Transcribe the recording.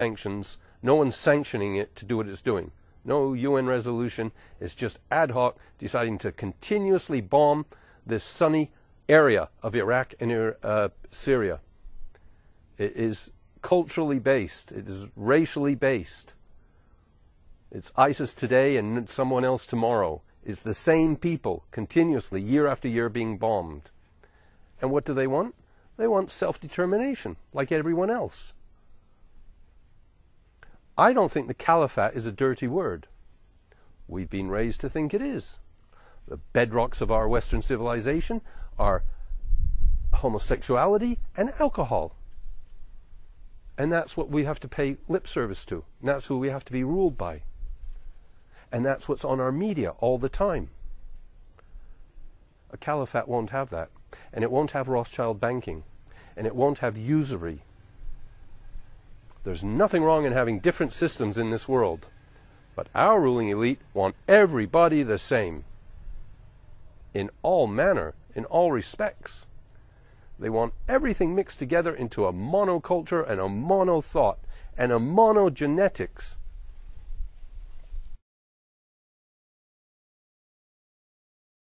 sanctions. No one's sanctioning it to do what it's doing. No UN resolution. It's just ad hoc deciding to continuously bomb this Sunni area of Iraq and uh, Syria. It is culturally based. It is racially based. It's ISIS today and someone else tomorrow. It's the same people continuously, year after year, being bombed. And what do they want? They want self determination, like everyone else. I don't think the caliphate is a dirty word. We've been raised to think it is. The bedrocks of our Western civilization are homosexuality and alcohol. And that's what we have to pay lip service to. And that's who we have to be ruled by. And that's what's on our media all the time. A caliphate won't have that. And it won't have Rothschild banking. And it won't have usury. There's nothing wrong in having different systems in this world. But our ruling elite want everybody the same. In all manner, in all respects. They want everything mixed together into a monoculture and a mono thought and a monogenetics.